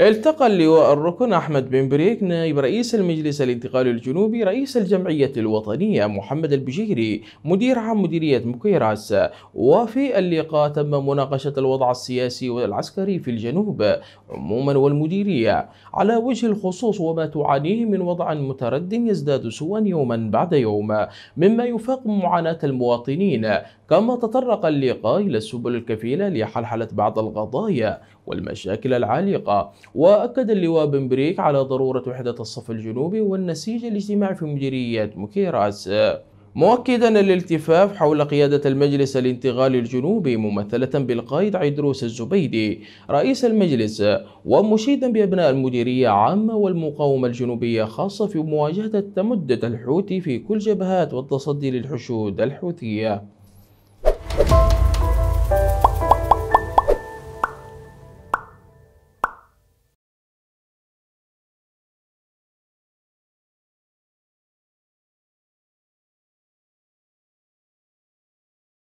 التقى اللواء الركن أحمد بن بريك نائب رئيس المجلس الانتقالي الجنوبي رئيس الجمعية الوطنية محمد البشيري مدير عام مديرية مكيراس. وفي اللقاء تم مناقشة الوضع السياسي والعسكري في الجنوب عموما والمديرية. على وجه الخصوص وما تعانيه من وضع مترد يزداد سوءا يوما بعد يوم مما يفاقم معاناة المواطنين. كما تطرق اللقاء إلى السبل الكفيلة لحلحلة بعض القضايا والمشاكل العالقة. وأكد اللواء بن بريك على ضرورة وحدة الصف الجنوبي والنسيج الاجتماعي في مديرية مكيراس. مؤكدا الالتفاف حول قيادة المجلس الانتقالي الجنوبي ممثلة بالقائد عيدروس الزبيدي رئيس المجلس ومشيدا بأبناء المديرية عامة والمقاومة الجنوبية خاصة في مواجهة تمدد الحوثي في كل جبهات والتصدي للحشود الحوثية.